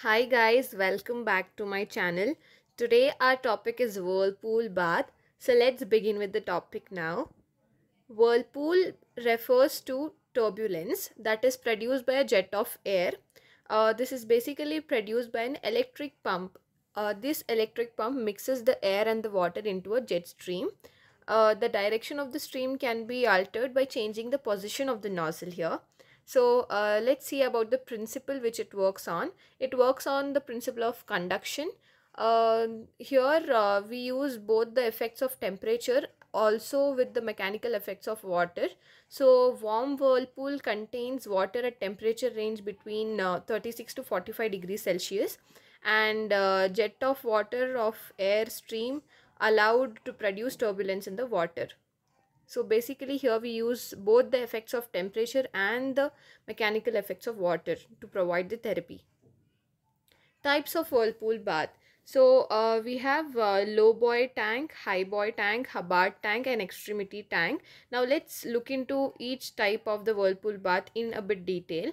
Hi guys, welcome back to my channel. Today our topic is whirlpool bath. So let's begin with the topic now. Whirlpool refers to turbulence that is produced by a jet of air. Uh, this is basically produced by an electric pump. Uh, this electric pump mixes the air and the water into a jet stream. Uh, the direction of the stream can be altered by changing the position of the nozzle here. So uh, let's see about the principle which it works on. It works on the principle of conduction. Uh, here uh, we use both the effects of temperature also with the mechanical effects of water. So warm whirlpool contains water at temperature range between uh, 36 to 45 degrees Celsius and uh, jet of water of air stream allowed to produce turbulence in the water. So basically here we use both the effects of temperature and the mechanical effects of water to provide the therapy. Types of whirlpool bath. So uh, we have uh, low boy tank, high boy tank, Hubbard tank and extremity tank. Now let's look into each type of the whirlpool bath in a bit detail.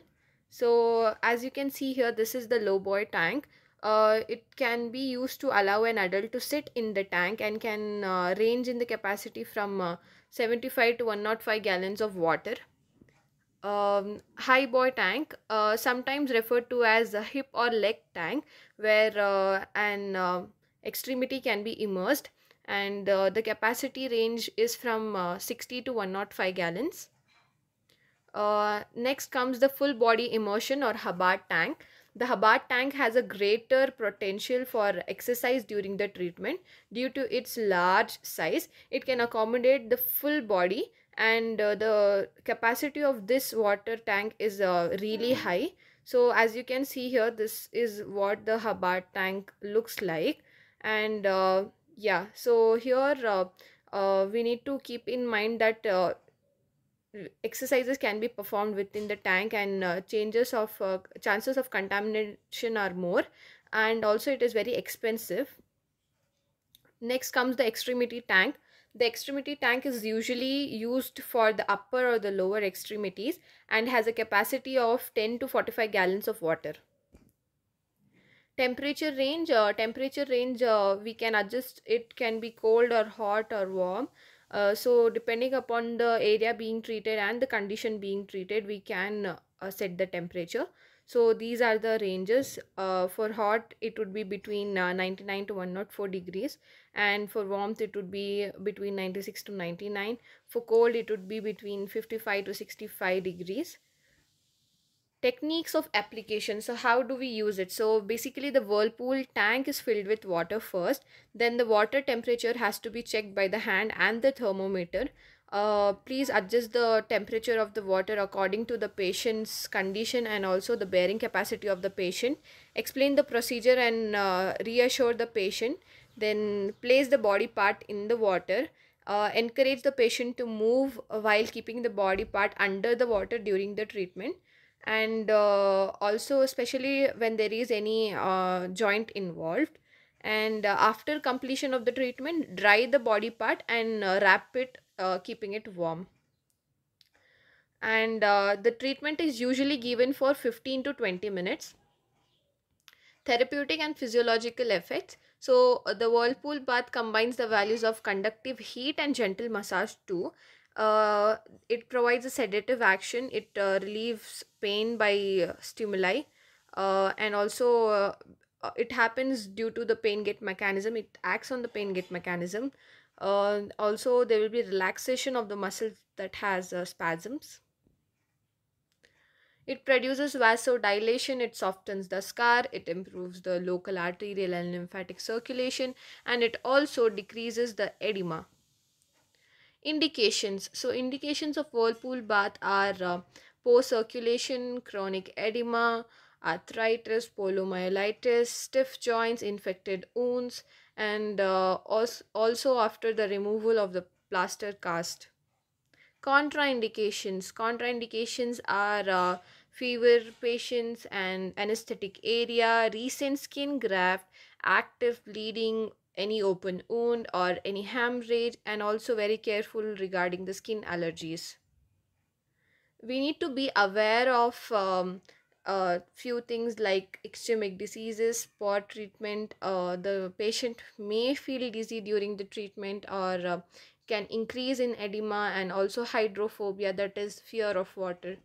So as you can see here this is the low boy tank. Uh, it can be used to allow an adult to sit in the tank and can uh, range in the capacity from uh, 75 to 105 gallons of water. Um, high boy tank, uh, sometimes referred to as a hip or leg tank, where uh, an uh, extremity can be immersed, and the capacity range is from uh, 60 to 105 gallons. Next comes the full body immersion or Hubbard tank. The Hubbard tank has a greater potential for exercise during the treatment due to its large size. It can accommodate the full body and uh, the capacity of this water tank is uh, really high. So as you can see here, this is what the Hubbard tank looks like. And uh, yeah, so here uh, uh, we need to keep in mind that uh, exercises can be performed within the tank and uh, changes of uh, chances of contamination are more and also it is very expensive. Next comes the extremity tank. The extremity tank is usually used for the upper or the lower extremities and has a capacity of 10 to 45 gallons of water. Temperature range uh, temperature range uh, we can adjust it can be cold or hot or warm uh, so depending upon the area being treated and the condition being treated we can uh, set the temperature. So these are the ranges. Uh, for hot it would be between uh, 99 to 104 degrees. And for warmth it would be between 96 to 99 for cold it would be between 55 to 65 degrees techniques of application. So how do we use it? So basically the whirlpool tank is filled with water first. Then the water temperature has to be checked by the hand and the thermometer. Uh, please adjust the temperature of the water according to the patient's condition and also the bearing capacity of the patient. Explain the procedure and uh, reassure the patient. Then place the body part in the water. Uh, encourage the patient to move while keeping the body part under the water during the treatment and uh, also especially when there is any uh, joint involved. And uh, after completion of the treatment dry the body part and uh, wrap it uh, keeping it warm. And uh, the treatment is usually given for 15 to 20 minutes. Therapeutic and physiological effects. So the whirlpool bath combines the values of conductive heat and gentle massage too uh, it provides a sedative action. It uh, relieves pain by uh, stimuli uh, and also uh, it happens due to the pain gate mechanism. It acts on the pain gate mechanism. Also there will be relaxation of the muscles that has spasms. It produces vasodilation. It softens the scar. It improves the local arterial and lymphatic circulation. And it also decreases the edema indications. So indications of whirlpool bath are uh, poor circulation chronic edema arthritis poliomyelitis stiff joints infected wounds and uh, als- also after the removal of the plaster cast. Contraindications. Contraindications are uh, fever patients and anesthetic area recent skin graft active bleeding any open wound or any hemorrhage and also very careful regarding the skin allergies we need to be aware of um, uh, few things like ischemic diseases, spot treatment. Uh, the patient may feel dizzy during the treatment or uh, can increase in edema and also hydrophobia, that is fear of water.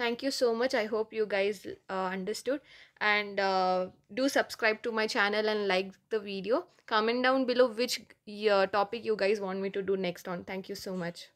Thank you so much. I hope you guys uh, understood and uh, do subscribe to my channel and like the video. Comment down below which uh, topic you guys want me to do next on. Thank you so much.